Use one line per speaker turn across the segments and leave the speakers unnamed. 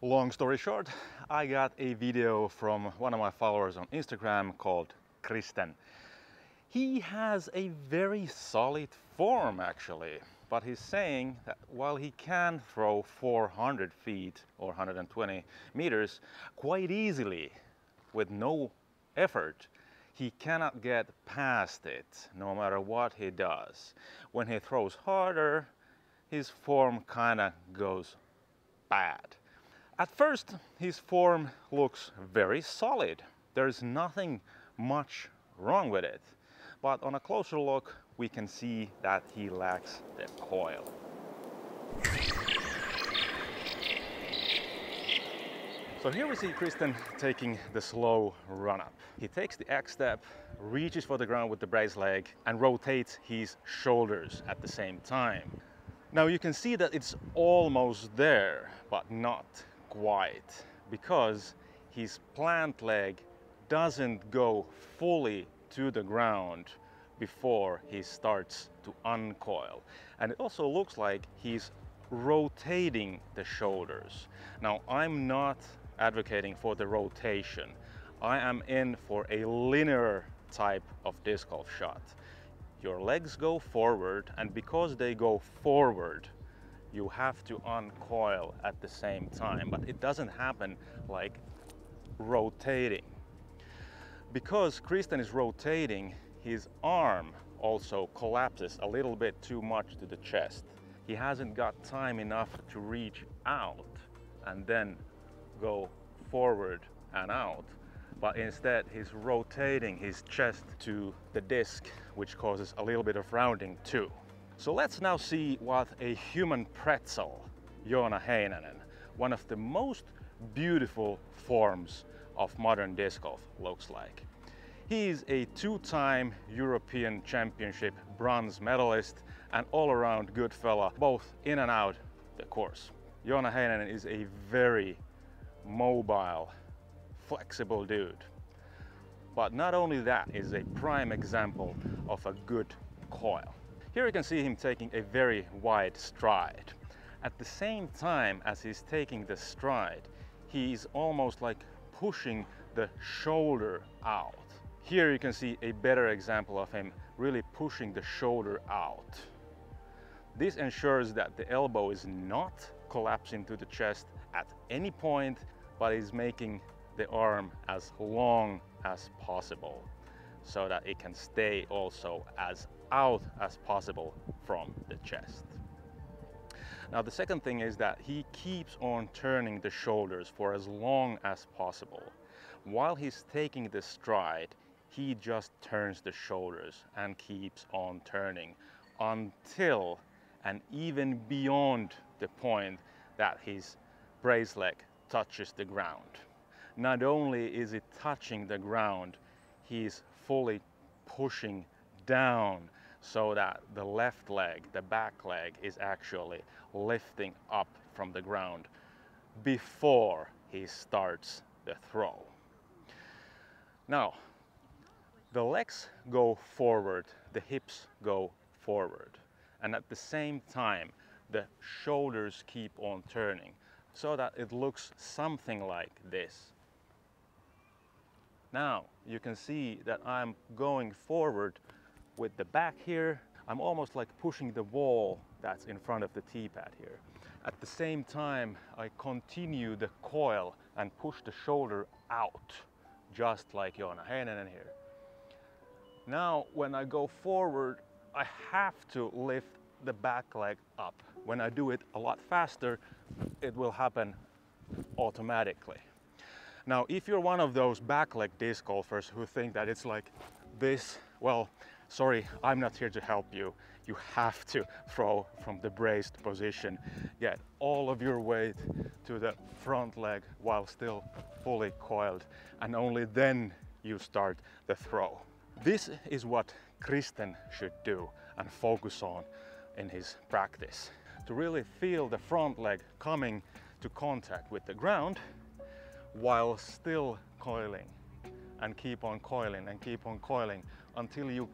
Long story short, I got a video from one of my followers on Instagram called Kristen. He has a very solid form actually, but he's saying that while he can throw 400 feet or 120 meters quite easily with no effort, he cannot get past it no matter what he does. When he throws harder, his form kind of goes bad. At first, his form looks very solid. There's nothing much wrong with it. But on a closer look, we can see that he lacks the coil. So here we see Kristen taking the slow run up. He takes the X step, reaches for the ground with the brace leg and rotates his shoulders at the same time. Now you can see that it's almost there, but not quite, because his plant leg doesn't go fully to the ground before he starts to uncoil. And it also looks like he's rotating the shoulders. Now I'm not advocating for the rotation. I am in for a linear type of disc golf shot. Your legs go forward and because they go forward, you have to uncoil at the same time, but it doesn't happen like rotating. Because Kristen is rotating, his arm also collapses a little bit too much to the chest. He hasn't got time enough to reach out and then go forward and out but instead he's rotating his chest to the disc which causes a little bit of rounding too. So let's now see what a human pretzel, Joona Heinänen, one of the most beautiful forms of modern disc golf looks like. He is a two-time European Championship bronze medalist and all-around good fella, both in and out the course. Joona Heinänen is a very mobile, flexible dude. But not only that is a prime example of a good coil. Here you can see him taking a very wide stride. At the same time as he's taking the stride, he's almost like pushing the shoulder out. Here you can see a better example of him really pushing the shoulder out. This ensures that the elbow is not collapsing to the chest at any point, but is making the arm as long as possible so that it can stay also as out as possible from the chest. Now the second thing is that he keeps on turning the shoulders for as long as possible. While he's taking the stride, he just turns the shoulders and keeps on turning until and even beyond the point that his brace leg touches the ground. Not only is it touching the ground, he's fully pushing down so that the left leg, the back leg, is actually lifting up from the ground before he starts the throw. Now, the legs go forward, the hips go forward, and at the same time, the shoulders keep on turning so that it looks something like this. Now you can see that I'm going forward with the back here. I'm almost like pushing the wall that's in front of the tee pad here. At the same time, I continue the coil and push the shoulder out, just like Joona Heinänen here. Now, when I go forward, I have to lift the back leg up. When I do it a lot faster, it will happen automatically. Now, if you're one of those back leg disc golfers who think that it's like this, well, sorry, I'm not here to help you. You have to throw from the braced position. Get all of your weight to the front leg while still fully coiled and only then you start the throw. This is what Kristen should do and focus on in his practice. To really feel the front leg coming to contact with the ground while still coiling and keep on coiling and keep on coiling until you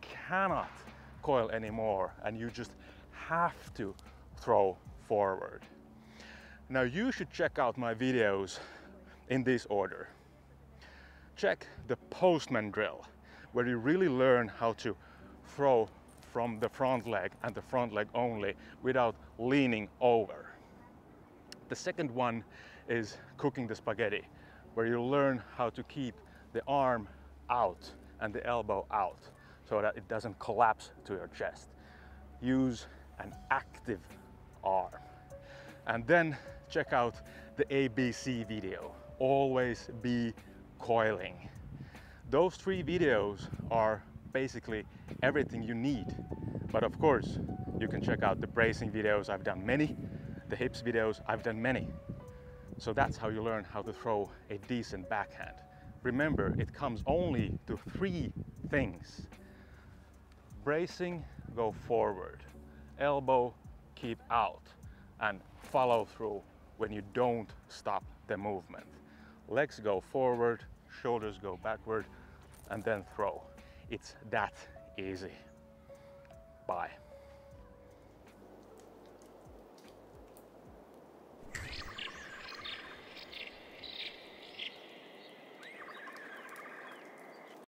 cannot coil anymore and you just have to throw forward. Now you should check out my videos in this order. Check the postman drill, where you really learn how to throw from the front leg and the front leg only without leaning over. The second one is cooking the spaghetti, where you learn how to keep the arm out and the elbow out so that it doesn't collapse to your chest. Use an active arm. And then check out the ABC video. Always be coiling. Those three videos are basically everything you need. But of course, you can check out the bracing videos. I've done many. The hips videos, I've done many. So that's how you learn how to throw a decent backhand. Remember, it comes only to three things. Bracing, go forward. Elbow, keep out. And follow through when you don't stop the movement. Legs go forward, shoulders go backward, and then throw. It's that easy. Bye.